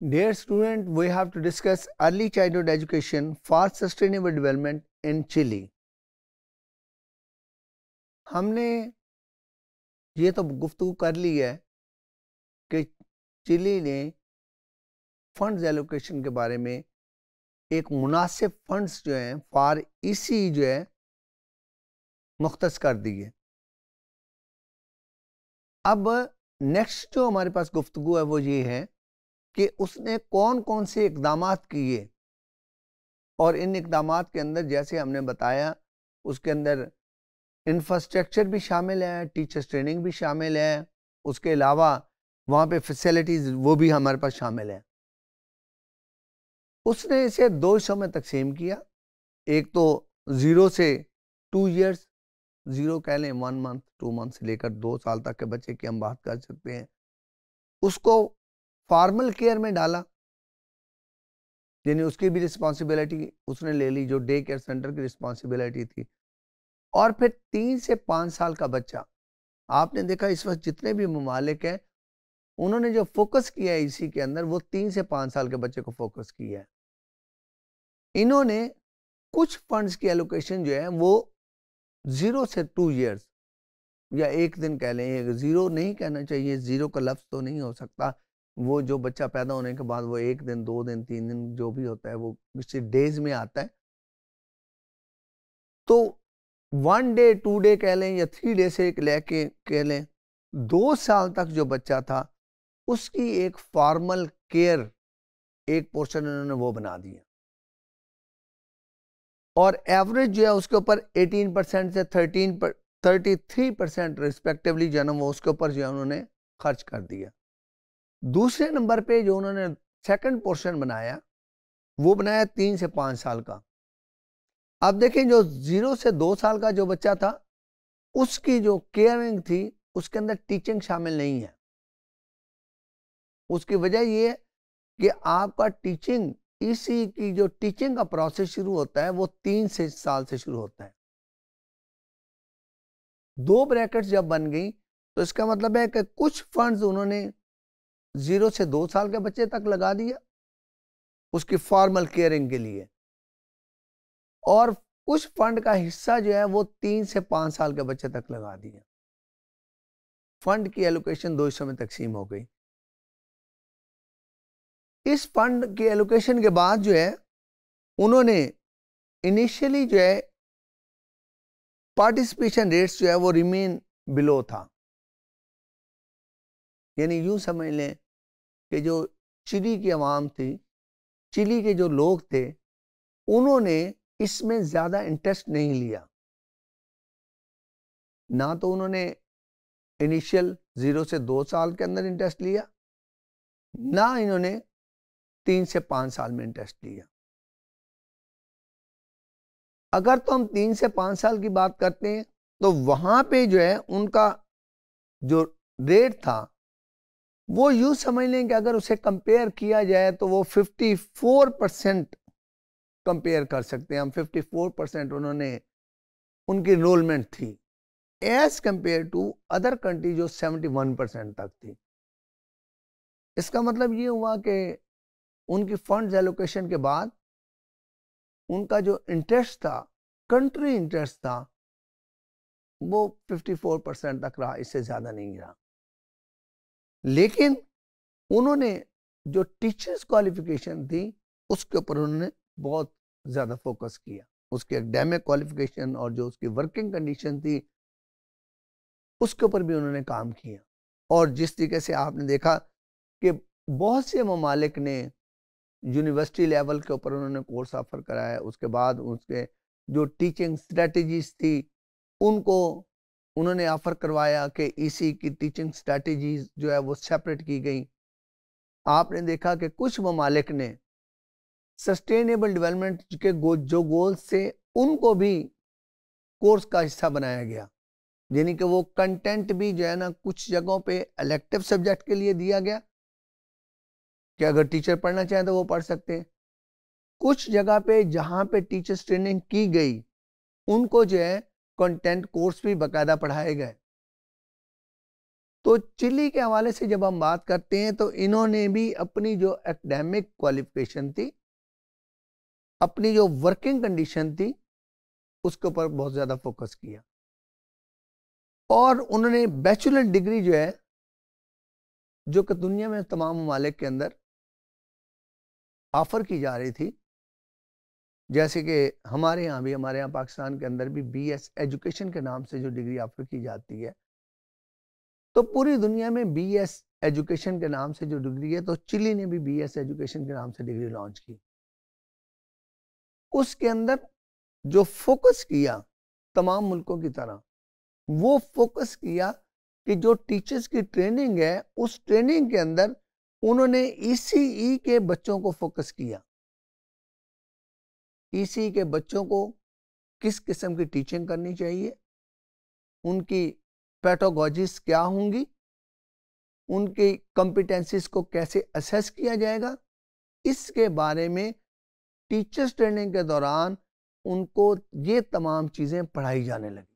Dear student, we have to discuss early childhood education for sustainable development in Chile. हमने ये तो गुफ्तु कर ली है कि चिली ने फंड्स एलोकेशन के बारे में एक मुनासिब फंड्स जो हैं फॉर इसी जो है मुख्त कर दिए अब नेक्स्ट जो हमारे पास गुफ्तु है वो ये है कि उसने कौन कौन से इकदाम किए? और इन इकदाम के अंदर जैसे हमने बताया, उसके अंदर इंफ्रास्ट्रक्चर भी शामिल है टीचर्स ट्रेनिंग भी शामिल है, उसके अलावा वहाँ पे फैसिलिटीज़ वो भी हमारे पास शामिल है। उसने इसे दो हिस्सों में तकसीम किया। एक तो ज़ीरो से टू इयर्स ज़ीरो कह लें वन मंथ टू मंथ से लेकर दो साल तक के बच्चे की हम बात कर सकते हैं। उसको फॉर्मल केयर में डाला। यानी उसकी भी रिस्पॉन्सिबिलिटी, उसने ले ली जो डे केयर सेंटर की रिस्पॉन्सिबिलिटी थी। और फिर तीन से पाँच साल का बच्चा। आपने देखा इस वक्त जितने भी ममालिक हैं, उन्होंने जो फोकस किया है इसी के अंदर, वो तीन से पाँच साल के बच्चे को फोकस किया है। इन्होंने कुछ फंड्स की एलोकेशन जो है, वो ज़ीरो से टू ईयर्स या एक दिन कह लें ज़ीरो नहीं कहना चाहिए, ज़ीरो का लफ्ज़ तो नहीं हो सकता। वो जो बच्चा पैदा होने के बाद वो एक दिन, दो दिन, तीन दिन जो भी होता है, वो किसी डेज़ में आता है। तो वन डे टू डे कह लें या थ्री डे से लेके कह लें, दो साल तक जो बच्चा था, उसकी एक फॉर्मल केयर एक पोर्शन उन्होंने वो बना दिया। और एवरेज जो है उसके ऊपर 18 परसेंट से 13 पर 33 परसेंट रिस्पेक्टिवली जो है वो उसके ऊपर जो है उन्होंने खर्च कर दिया। दूसरे नंबर पे जो उन्होंने सेकंड पोर्शन बनाया, वो बनाया तीन से पाँच साल का। अब देखें जो ज़ीरो से दो साल का जो बच्चा था, उसकी जो केयरिंग थी, उसके अंदर टीचिंग शामिल नहीं है। उसकी वजह ये है कि आपका टीचिंग इसी की जो टीचिंग का प्रोसेस शुरू होता है, वो तीन से साल से शुरू होता है। दो ब्रैकेट्स जब बन गई तो इसका मतलब है कि कुछ फंड्स उन्होंने ज़ीरो से दो साल के बच्चे तक लगा दिया उसकी फॉर्मल केयरिंग के लिए। और कुछ फंड का हिस्सा जो है वो तीन से पाँच साल के बच्चे तक लगा दिया। फंड की एलोकेशन दो हिस्सों में तकसीम हो गई। इस फंड की एलोकेशन के बाद जो है, उन्होंने इनिशियली जो है पार्टिसिपेशन रेट्स जो है वो रिमेन बिलो था। यानी यूँ समझ लें कि जो चिली की आवाम थी, चिली के जो लोग थे, उन्होंने इसमें ज़्यादा इंटरेस्ट नहीं लिया। ना तो उन्होंने इनिशियल ज़ीरो से दो साल के अंदर इंटरेस्ट लिया, ना इन्होंने तीन से पाँच साल में इंटरेस्ट लिया। अगर तो हम तीन से पाँच साल की बात करते हैं तो वहाँ पे जो है उनका जो रेट था वो यूँ समझ लें कि अगर उसे कंपेयर किया जाए तो वो 54 परसेंट कंपेयर कर सकते हैं। हम 54 परसेंट उन्होंने, उनकी इनरोलमेंट थी। As compare to other country जो 71 परसेंट तक थी। इसका मतलब ये हुआ कि उनकी फंड्स एलोकेशन के बाद उनका जो इंटरेस्ट था कंट्री इंटरेस्ट था, वो 54 परसेंट तक रहा, इससे ज़्यादा नहीं रहा। लेकिन उन्होंने जो टीचर्स क्वालिफिकेशन थी उसके ऊपर उन्होंने बहुत ज़्यादा फोकस किया। उसकी एकेडमिक क्वालिफिकेशन और जो उसकी वर्किंग कंडीशन थी, उसके ऊपर भी उन्होंने काम किया। और जिस तरीके से आपने देखा कि बहुत से ममालिक ने यूनिवर्सिटी लेवल के ऊपर उन्होंने कोर्स ऑफ़र कराया, उसके बाद उसके जो टीचिंग स्ट्रेटजीज थी, उनको उन्होंने ऑफ़र करवाया कि इसी की टीचिंग स्ट्रेटजीज जो है वो सेपरेट की गई। आपने देखा कि कुछ ममालिक ने सस्टेनेबल डेवलपमेंट के गो, जो गोल्स थे उनको भी कोर्स का हिस्सा बनाया गया। यानी कि वो कंटेंट भी जो है ना कुछ जगहों पे इलेक्टिव सब्जेक्ट के लिए दिया गया। कि अगर टीचर पढ़ना चाहें तो वो पढ़ सकते हैं। कुछ जगह पे जहाँ पे टीचर्स ट्रेनिंग की गई उनको जो है कंटेंट कोर्स भी बाकायदा पढ़ाए गए। तो चिली के हवाले से जब हम बात करते हैं तो इन्होंने भी अपनी जो एकेडमिक क्वालिफिकेशन थी, अपनी जो वर्किंग कंडीशन थी, उसके ऊपर बहुत ज़्यादा फोकस किया। और उन्होंने बैचलर डिग्री जो है, जो कि दुनिया में तमाम ममालिक के अंदर ऑफ़र की जा रही थी जैसे कि हमारे यहाँ भी, हमारे यहाँ पाकिस्तान के अंदर भी बी एस एजुकेशन के नाम से जो डिग्री ऑफ़र की जाती है। तो पूरी दुनिया में बी एस एजुकेशन के नाम से जो डिग्री है तो चिली ने भी बी एस एजुकेशन के नाम से डिग्री लॉन्च की। उसके अंदर जो फोकस किया तमाम मुल्कों की तरह, वो फोकस किया कि जो टीचर्स की ट्रेनिंग है, उस ट्रेनिंग के अंदर उन्होंने ईसीई e के बच्चों को फोकस किया। ईसीई e के बच्चों को किस किस्म की टीचिंग करनी चाहिए? उनकी पैटोगॉजिस क्या होंगी? उनकी कॉम्पिटेंसीज को कैसे असेस किया जाएगा? इसके बारे में टीचर्स ट्रेनिंग के दौरान उनको ये तमाम चीज़ें पढ़ाई जाने लगी।